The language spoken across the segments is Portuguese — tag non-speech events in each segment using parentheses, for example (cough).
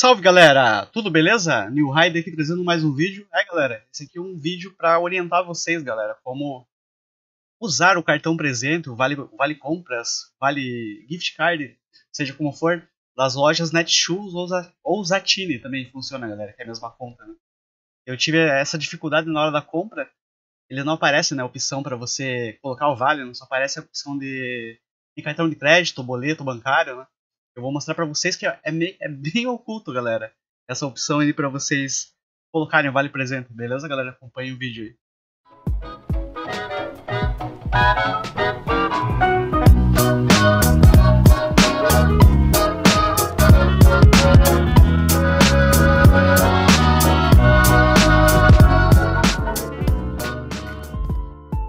Salve galera, tudo beleza? New Rider aqui trazendo mais um vídeo. É galera, esse aqui é um vídeo para orientar vocês galera, como usar o cartão presente, o vale, vale compras, vale gift card, seja como for, das lojas Netshoes ou, ou Zatini também funciona galera, que é a mesma conta. Né? Eu tive essa dificuldade na hora da compra, ele não aparece né, a opção para você colocar o vale, não só aparece a opção de, de cartão de crédito, boleto bancário, né? Eu vou mostrar para vocês que é, meio, é bem (laughs) oculto, galera. Essa opção aí para vocês colocarem vale presente, beleza, galera? Acompanhe o vídeo aí.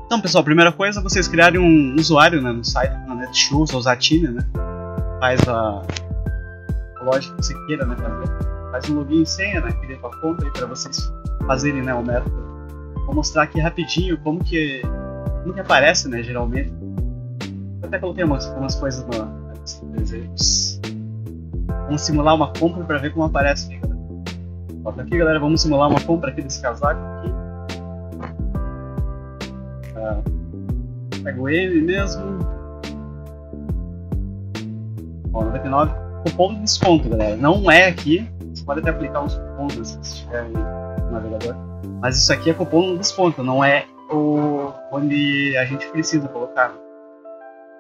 Então, pessoal, primeira coisa, vocês criarem um usuário né, no site, na Netshoes ou Zatine, né? Faz a, a lógica que você queira né, fazer. Faz um login e senha, né, cria a conta para vocês fazerem né, o método. Vou mostrar aqui rapidinho como que, como que aparece, né, geralmente. Eu até coloquei umas, umas coisas no desejos. Vamos simular uma compra para ver como aparece aqui, galera. Ó, tá aqui, galera, vamos simular uma compra aqui desse casaco aqui. Ah, pego ele mesmo, 99. Cupom de desconto, galera. Não é aqui. Você pode até aplicar uns cupons se estiver no navegador. Mas isso aqui é cupom de desconto, não é o onde a gente precisa colocar.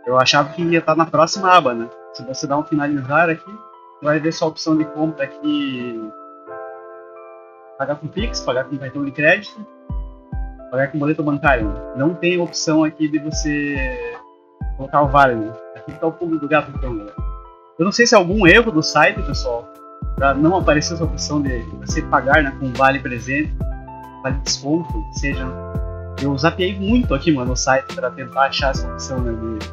Eu achava que ia estar na próxima aba, né? Se você dar um finalizar aqui, vai ver sua opção de compra aqui. Pagar com Pix, pagar com cartão de crédito, pagar com boleto bancário. Não tem opção aqui de você colocar o vale. Né? Aqui está o pulo do gato então, galera. Eu não sei se é algum erro do site, pessoal, para não aparecer essa opção de você pagar né, com vale presente, vale desconto, seja. Eu zapiei muito aqui, mano, no site para tentar achar essa opção, né, de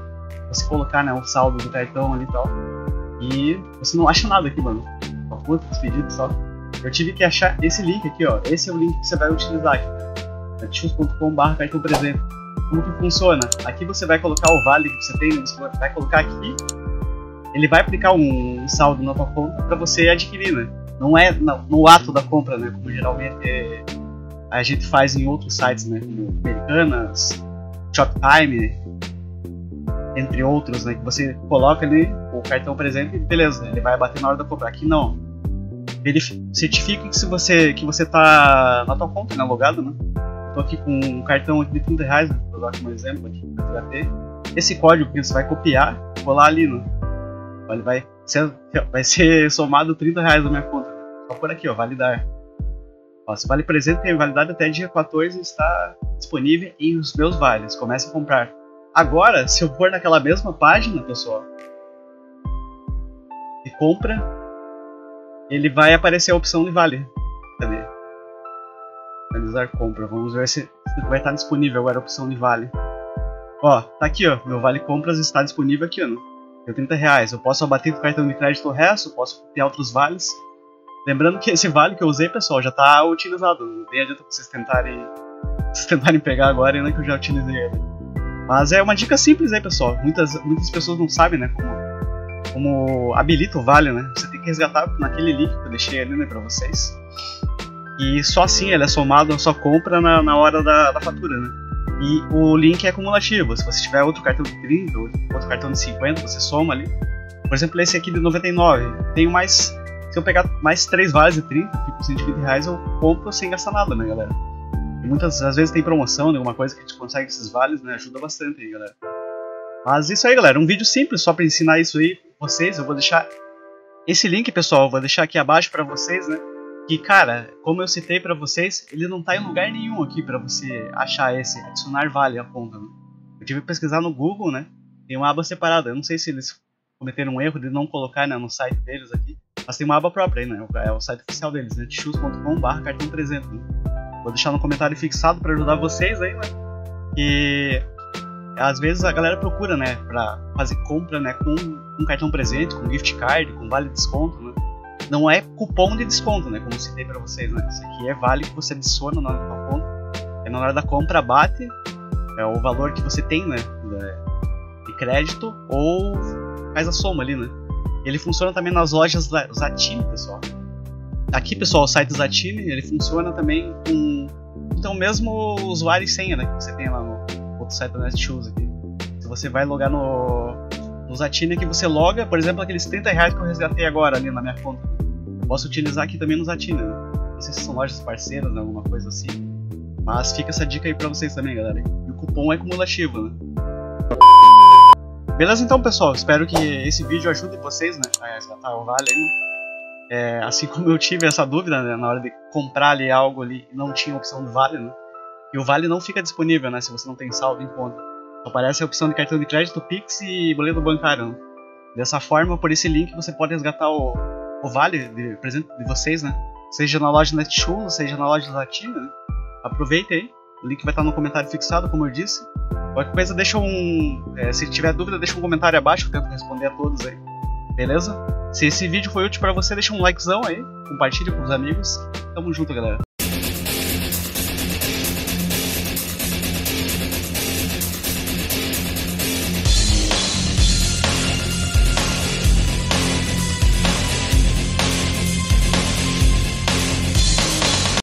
você colocar né, o saldo do cartão ali e tal. E você não acha nada aqui, mano. Só quantos pedidos só. Eu tive que achar esse link aqui, ó. Esse é o link que você vai utilizar aqui. netshoes.com.br cartão presente. Como que funciona? Aqui você vai colocar o vale que você tem, você vai colocar aqui ele vai aplicar um saldo na tua conta para você adquirir, né? Não é no, ato da compra, né? Como geralmente é, a gente faz em outros sites, né? Como Americanas, Shoptime, entre outros, né? Que você coloca ali o cartão presente e beleza, ele vai bater na hora da compra. Aqui não. Ele certifica que se você que você tá na tua conta, né? Logado, né? Tô aqui com um cartão de 30 reais, né? Vou dar um exemplo aqui, Esse código que você vai copiar, colar ali, né? Vai ser, vai ser somado 30 reais na minha conta. Só por aqui, ó, validar. Ó, se vale presente tem validade até dia 14 está disponível em os meus vales. Comece a comprar. Agora, se eu for naquela mesma página, pessoal, e compra, ele vai aparecer a opção de vale. Cadê? Finalizar compra. Vamos ver se vai estar disponível agora a opção de vale. Ó, tá aqui, ó. Meu vale compras está disponível aqui, ó. Deu 30 reais. Eu posso abater com o cartão de crédito o resto, posso ter outros vales. Lembrando que esse vale que eu usei, pessoal, já está utilizado. Não tem adianta vocês tentarem, vocês tentarem pegar agora, né, que eu já utilizei ele. Mas é uma dica simples aí, pessoal. Muitas, muitas pessoas não sabem, né, como, como habilita o vale, né. Você tem que resgatar naquele link que eu deixei ali, né, pra vocês. E só assim ele é somado à sua compra na, na hora da, da fatura, né. E o link é acumulativo. Se você tiver outro cartão de 30, outro cartão de 50, você soma ali. Por exemplo, esse aqui de 99. Tenho mais. Se eu pegar mais 3 vales de 30, tipo 120 reais, eu compro sem gastar nada, né, galera? E muitas às vezes tem promoção, alguma coisa que a gente consegue esses vales, né? Ajuda bastante aí, galera. Mas isso aí, galera. Um vídeo simples só para ensinar isso aí vocês. Eu vou deixar esse link, pessoal, vou deixar aqui abaixo para vocês, né? Que, cara, como eu citei para vocês, ele não tá em lugar nenhum aqui para você achar esse adicionar vale à conta. Né? Eu tive que pesquisar no Google, né? Tem uma aba separada. Eu não sei se eles cometeram um erro de não colocar né, no site deles aqui, mas tem uma aba própria aí, né? É o site oficial deles, né? tchus.com.br cartão 300. Né? Vou deixar no comentário fixado para ajudar vocês aí, né? E às vezes a galera procura, né, para fazer compra, né, com um cartão presente, com gift card, com vale desconto, né? Não é cupom de desconto, né? Como eu citei para vocês, né? Isso aqui é vale que você adiciona na sua conta. É na hora da compra bate é o valor que você tem, né? De crédito ou faz a soma ali, né? Ele funciona também nas lojas Zatin, pessoal. aqui, pessoal, o site Zatini, ele funciona também com então mesmo usuário e senha, né, que você tem lá no outro site da Netshoes aqui. Se você vai logar no, no Zatini aqui, você loga, por exemplo, aqueles 30 reais que eu resgatei agora ali na minha conta. Posso utilizar aqui também no Zatini, né? Não sei se são lojas parceiras, né, alguma coisa assim. Mas fica essa dica aí pra vocês também, galera. E o cupom é cumulativo, né? Beleza então, pessoal. Espero que esse vídeo ajude vocês, né? A resgatar o Vale né? É, assim (laughs) como eu tive essa dúvida né, na hora de comprar ali algo ali não tinha opção do Vale, né? E o Vale não fica disponível, né? Se você não tem saldo em conta. Aparece a opção de cartão de crédito, Pix e boleto bancário. Né? Dessa forma, por esse link, você pode resgatar o, o Vale de presente de vocês, né? Seja na loja Netshoes, seja na loja Latina, né? Aproveite aí. O link vai estar no comentário fixado, como eu disse. Qualquer coisa, deixa um. É, se tiver dúvida, deixa um comentário abaixo, eu tento responder a todos aí. Beleza? Se esse vídeo foi útil para você, deixa um likezão aí, compartilha com os amigos. Tamo junto, galera.